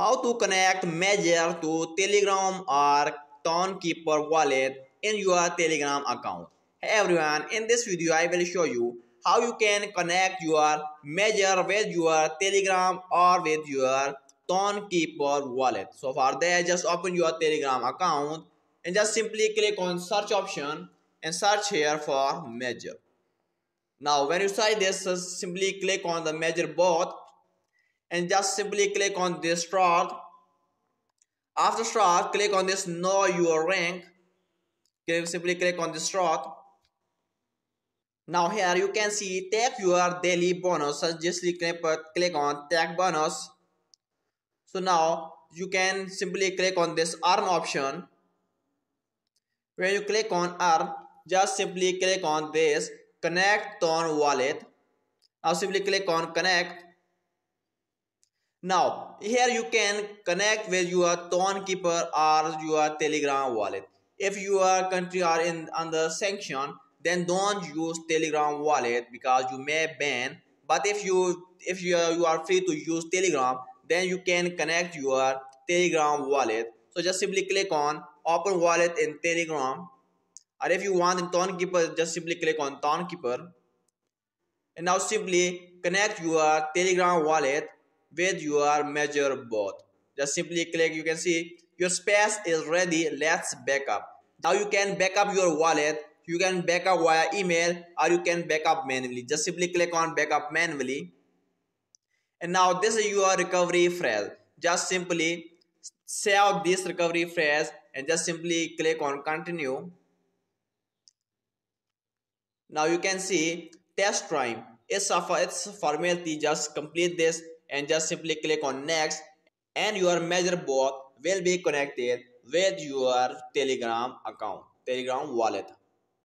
How to connect Major to Telegram or Keeper wallet in your Telegram account. Hey everyone, in this video I will show you how you can connect your Major with your Telegram or with your Keeper wallet. So for that just open your Telegram account and just simply click on search option and search here for Major. Now when you search this simply click on the Major bot and just simply click on this start after start click on this know your rank. Simply click on this start now here you can see take your daily bonus. So just click, click on take bonus. So now you can simply click on this earn option. When you click on earn just simply click on this connect on wallet. Now simply click on connect now, here you can connect with your Keeper or your Telegram wallet. If your country are in under sanction, then don't use Telegram wallet because you may ban. But if you if you are, you are free to use Telegram, then you can connect your Telegram wallet. So just simply click on open wallet in Telegram. Or if you want in Keeper, just simply click on Keeper. And now simply connect your Telegram wallet with your Major bot just simply click you can see your space is ready. Let's backup. Now you can backup your wallet. You can backup via email or you can backup manually. Just simply click on backup manually. And now this is your recovery phrase. Just simply save this recovery phrase and just simply click on continue. Now you can see test time it's a it's formality just complete this and just simply click on next and your Major bot will be connected with your telegram account telegram wallet